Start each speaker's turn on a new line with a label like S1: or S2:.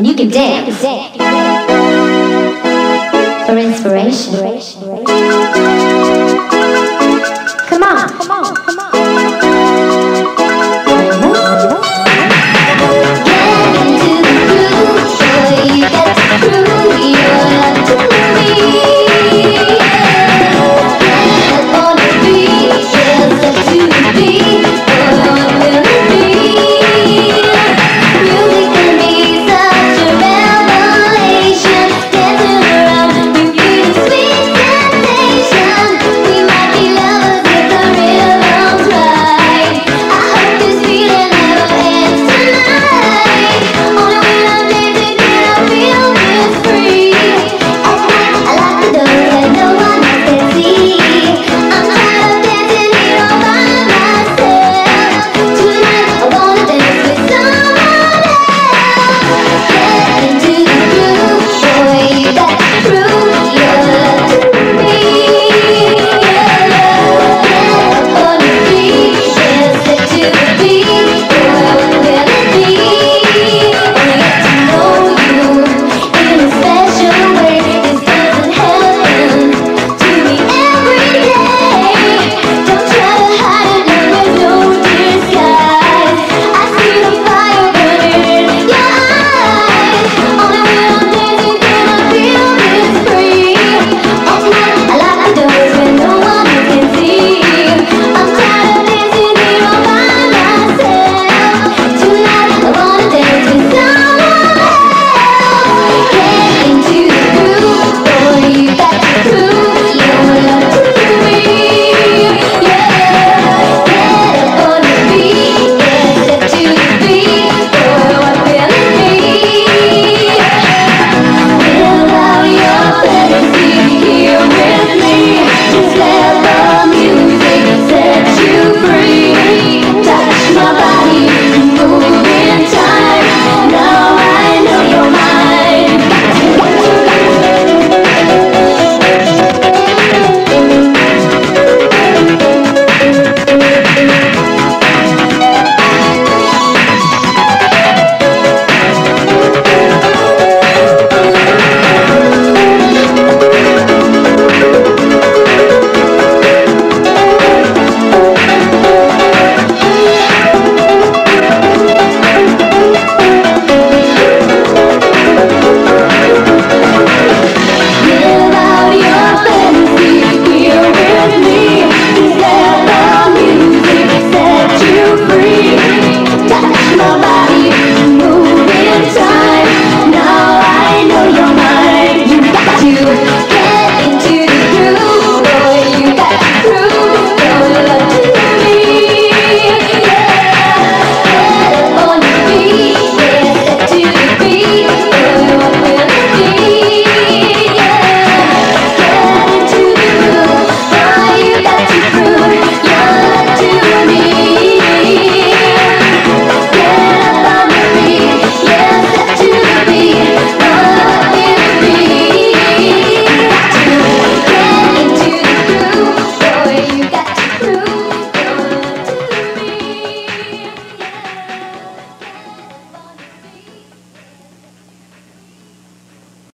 S1: and you can dance for inspiration.